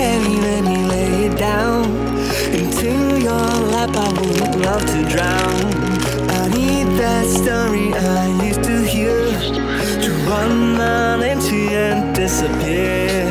heavy when you lay it down. Into your lap, I would love to drown. I need that story I used to hear to run on empty and disappear.